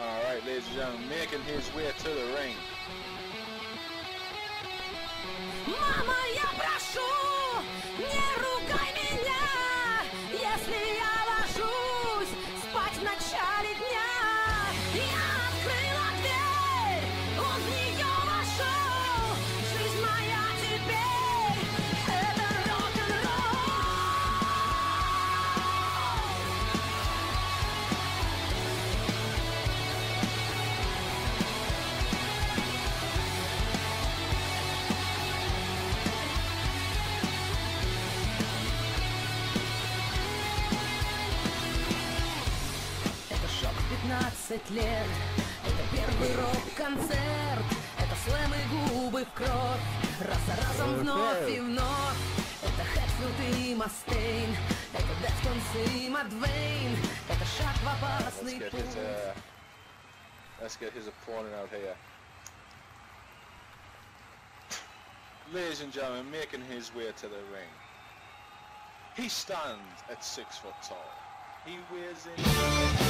Alright, ladies and gentlemen, making his way to the ring. 20 лет Это первый рок-концерт Это слэм и губы в кровь Раз за разом вновь и вновь Это Хэтфилд и Мастейн Это Дефтонс и Мадвейн Это шаг в опасный let's путь his, uh, Let's get his opponent out here Ladies and gentlemen, making his way to the ring He stands at six foot tall He wears in...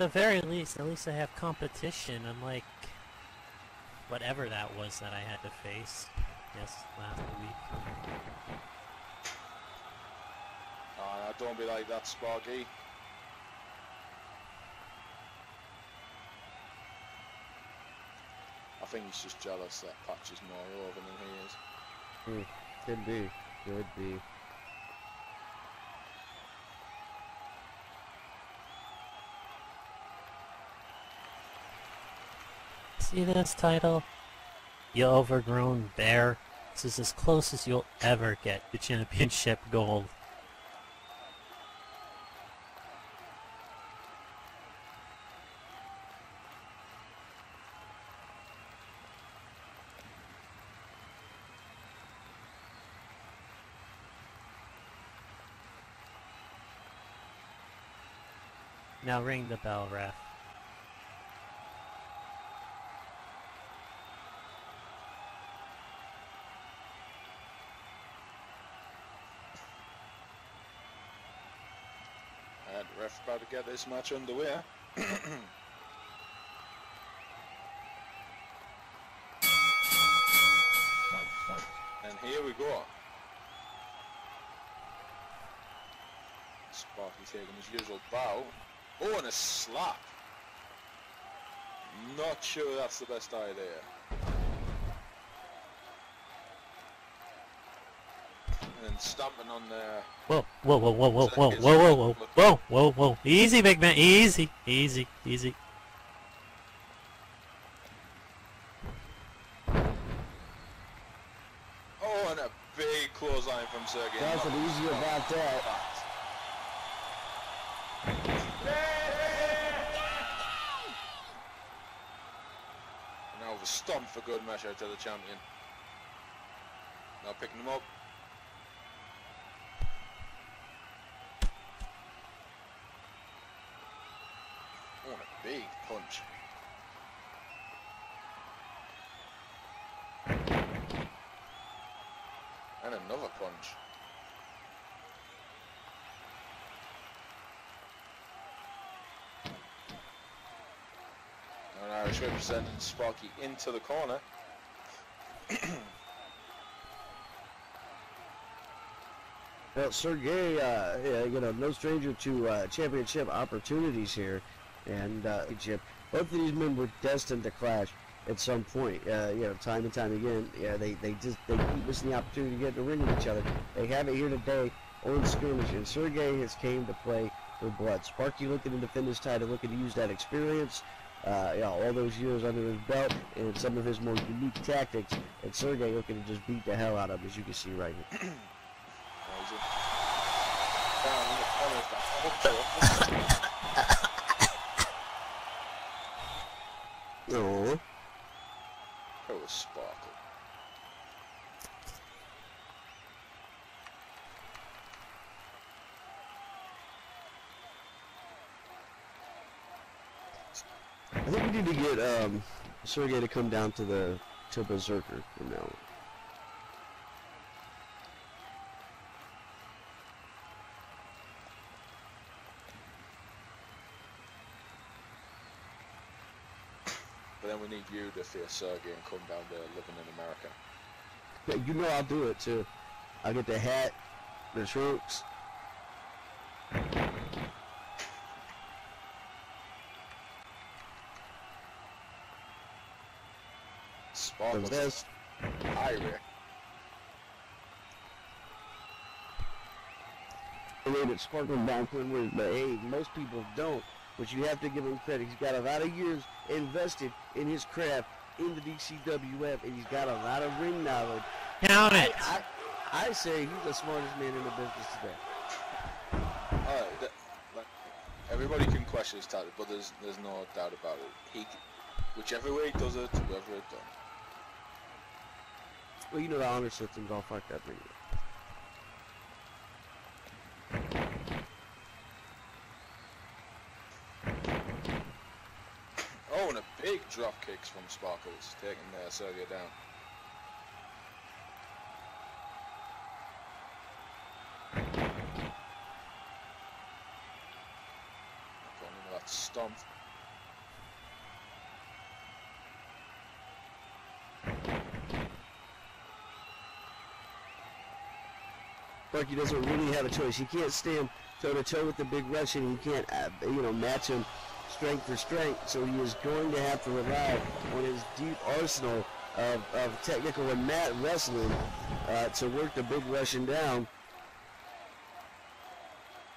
the very least, at least I have competition, unlike whatever that was that I had to face. Yes, last week. Oh, don't be like that, Sparky. I think he's just jealous that Patch is more over than he is. Hmm, could be. Could be. See this title? You overgrown bear. This is as close as you'll ever get to championship gold. Now ring the bell, ref. And the ref about to get this match underway. Eh? and here we go. Sparky taking his usual bow. Oh, and a slap. Not sure that's the best idea. And then stamping on there. Whoa, whoa, whoa, whoa, whoa, whoa, whoa, whoa, whoa, whoa, whoa, whoa. Easy, big man. Easy, easy, easy. Oh, and a big clothesline from Sergei. That's what easy about that. with a stomp for good measure to the champion. Now picking him up. Oh, and a big punch. And another punch. And Irish representing Sparky into the corner. Well, Sergei, uh, you know, no stranger to uh, championship opportunities here, and uh, Chip, both of these men were destined to clash at some point. Uh, you know, time and time again, yeah, they they just they keep missing the opportunity to get in the ring with each other. They have it here today on skirmish, and Sergei has came to play for blood. Sparky looking to defend his title, looking to use that experience. Uh, you know, all those years under his belt and some of his more unique tactics, and Sergei looking to just beat the hell out of him, as you can see right here. Amazing. Down in the corner is the hook Oh. It was Sparkle. I think we need to get um, Sergei to come down to the to Berserker from now on. Then we need you to face Sergei and come down there living in America. Yeah, you know I'll do it too. I'll get the hat, the the Sparkle. vest. Irish. I it's sparkling down Quinn but hey, most people don't. But you have to give him credit. He's got a lot of years invested in his craft in the DCWF, and he's got a lot of ring knowledge. Count I, it! I, I say he's the smartest man in the business today. Alright, th- like, everybody can question his talent, but there's there's no doubt about it. He, whichever way he does it, whoever it done. Well, you know the honor system's all fucked up anyway. Oh, and a big drop kicks from Sparkles, taking uh, Sergei down. Going into that stomp. Sparky doesn't really have a choice. He can't stand toe to toe with the big Russian. He can't, uh, you know, match him strength for strength. So he is going to have to rely on his deep arsenal of, of technical and mat wrestling uh, to work the big Russian down.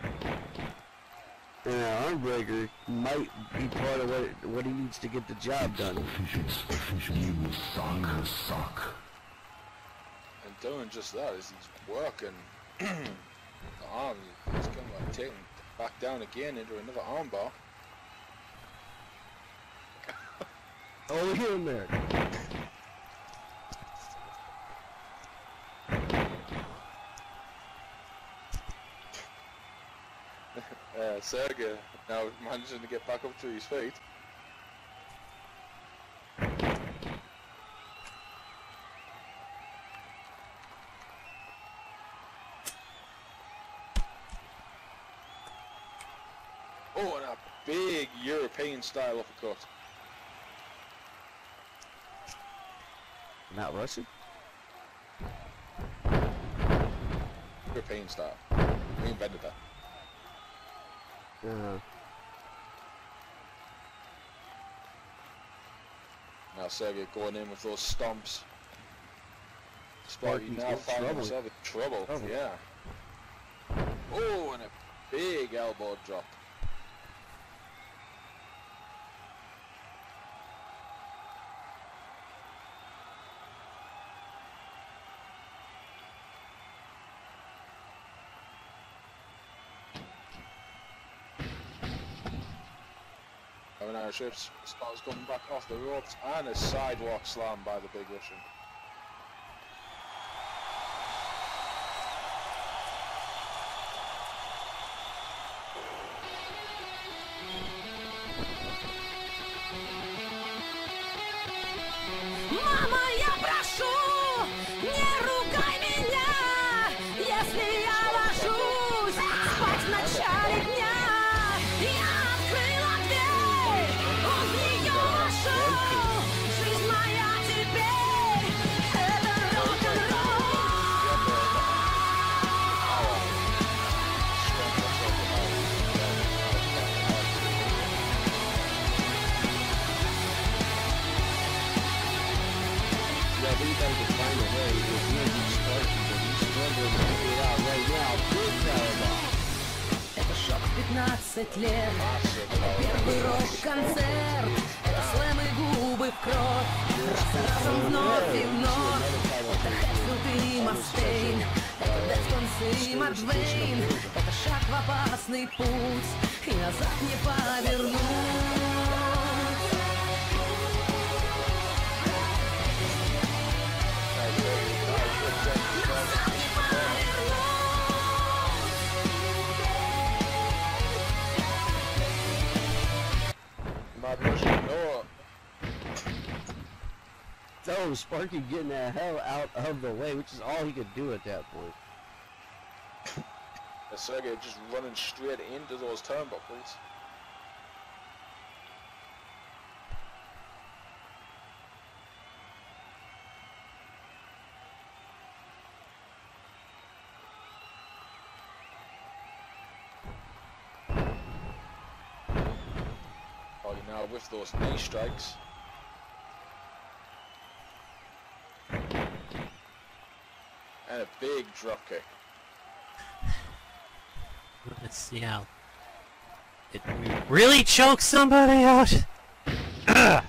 And an arm breaker might be part of what what he needs to get the job done. And doing just that is he's working the arm. He's going to take him back down again into another armbar. At him there. Uh, Sergei now managing to get back up to his feet. Oh, and a big European style uppercut. Not Russian? European style. We invented that. Uh, Now Sergei going in with those stomps. Sparky now in finding trouble. himself in trouble. Trouble. Yeah. Oh, and a big elbow drop. Having Irish Rips, Sparks coming back off the ropes and a sidewalk slam by the big Russian. Вновь и вновь. Это Хэтфилд и Мастейн Это Дефтонс и Маджвейн Это шаг в опасный путь. И назад не повернуть So Sparky getting the hell out of the way, which is all he could do at that point. The Sergei just running straight into those turnbuckles. Oh, you now with those knee strikes. And a big drop kick. Let's see how it really chokes somebody out.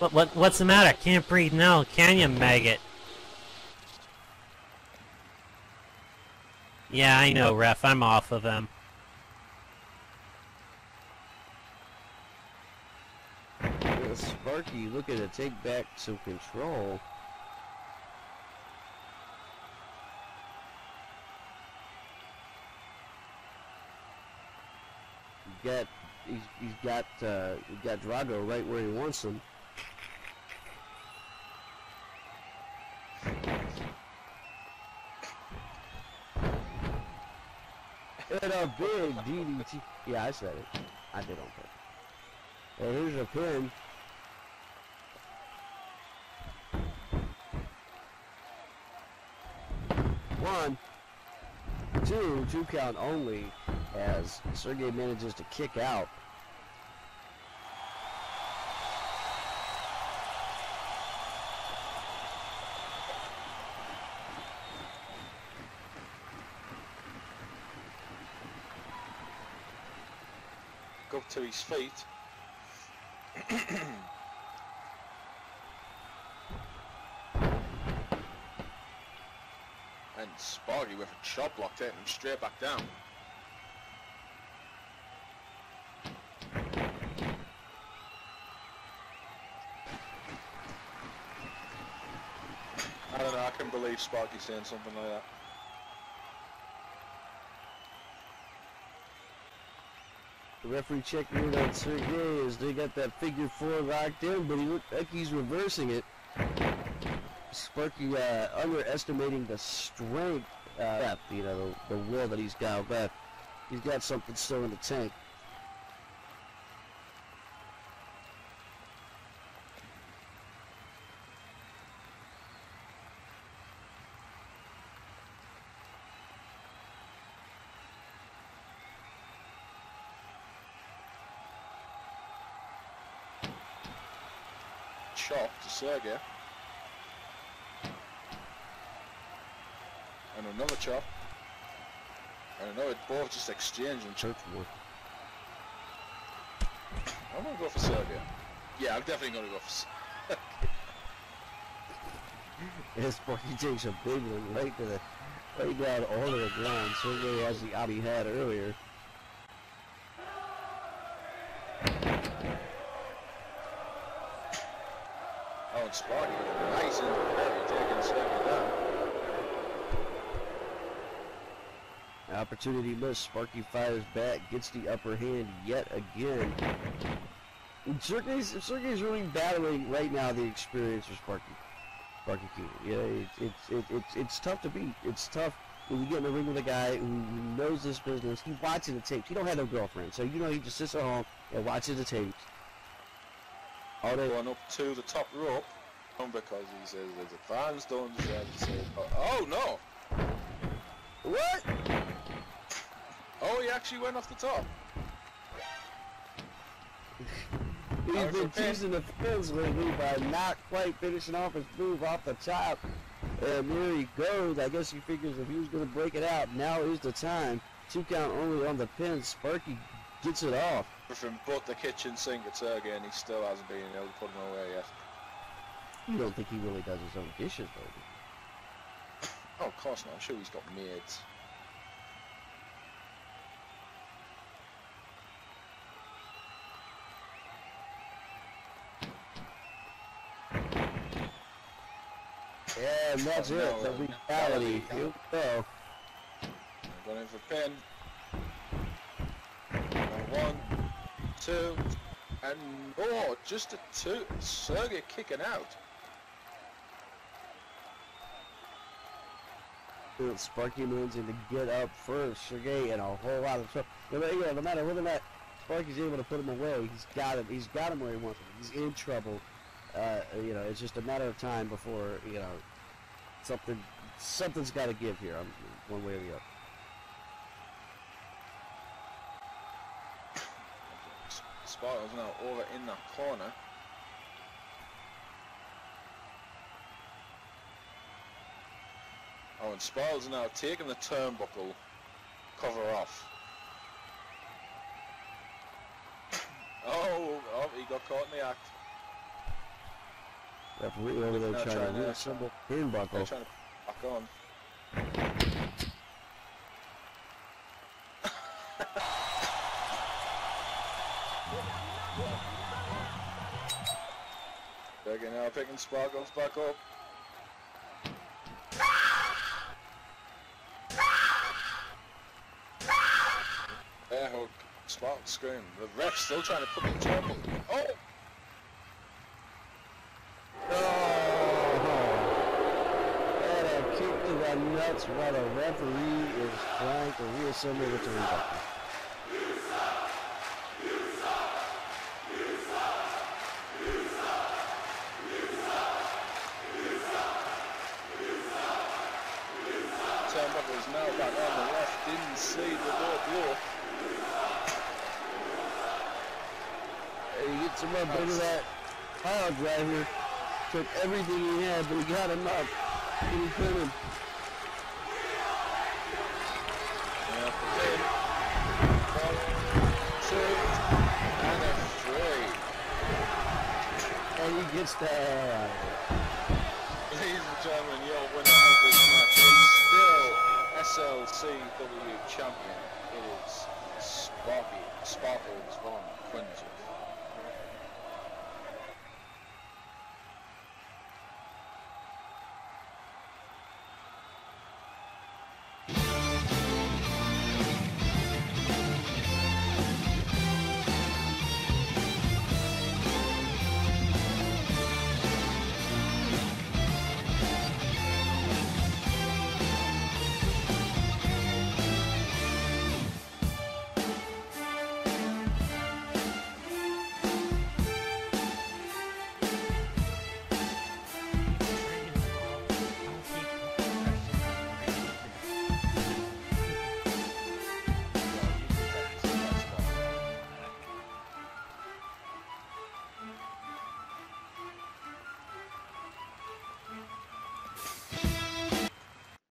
What what what's the matter? Can't breathe now, can you, maggot? Yeah, I know, ref. I'm off of him. Yeah, Sparky looking to take back some control. Got he's, he's got uh, he got Drago right where he wants him. And a big DDT. Yeah, I said it. I did on purpose. And here's a pin. One, two, two count only as Sergei manages to kick out. Go to his feet. and Sparky with a chop block taking him straight back down. I don't know, I can believe Sparky saying something like that. The referee checking in on Sergei as they got that figure four locked in, but he looked like he's reversing it. Sparky uh, underestimating the strength, uh, you know, the, the will that he's got, but he's got something still in the tank. chop to Sergei. another chop. And another both just exchanging wood. I'm gonna go for Serbia. Yeah, I'm definitely gonna go for Serbia. this fucking takes a big one right to the right down all the ground. Sergei has the Abby had earlier. Oh, and Sparky, nice and very taking Serbia down. Opportunity missed. Sparky fires back, gets the upper hand yet again. And Sergei's, Sergei's really battling right now the experience of Sparky. Sparky Keenan. Yeah, it's it's it, it's it's tough to beat. It's tough when you get in the ring with a guy who knows this business. He watches the tapes. He don't have no girlfriend, so you know he just sits at home and watches the tapes. All day. Going up to the top rope um, because he says there's a fans don't deserve to say oh, oh no What? Oh he actually went off the top He's been pin? teasing the fans lately by not quite finishing off his move off the top. And there he goes. I guess he figures if he was going to break it out, now is the time. Two count only on the pin. Sparky gets it off. but the kitchen sink at Sergei and he still hasn't been able to put him away yet You don't think he really does his own dishes, though? oh of course not I'm sure he's got maids Yeah, and that's Oh, it. no, The reality. Here we go. going in for pin one two and oh just a two Sergei kicking out Sparky moves in to get up first. Sergei in a whole lot of trouble. No, matter- you know, no matter whether or not Sparky's able to put him away, he's got him. He's got him where he wants him. He's in trouble. Uh, you know, it's just a matter of time before you know something. Something's got to give here, um, one way or the other. Spartans now over in that corner Oh, and Spartans now taking the turnbuckle cover off. oh, oh, he got caught in the act. Referee there Now trying trying to to- reassemble They're trying to back on. They're now picking Sparkles back up. Air hook. Sparkles scream. The ref still trying to put the turnbuckle. Oh! And a the nuts while the referee is trying to reassemble the turnbuckle. Turnbuckle is now back on. The didn't see the door he gets him up under that pile driver. Took everything he had, but he got him up. And he put him. Yeah, pin. One, two, and a three. And he gets the. Ladies and gentlemen, your winner of this match is still SLCW champion. It is Sparky, Sparkles Von Quincy.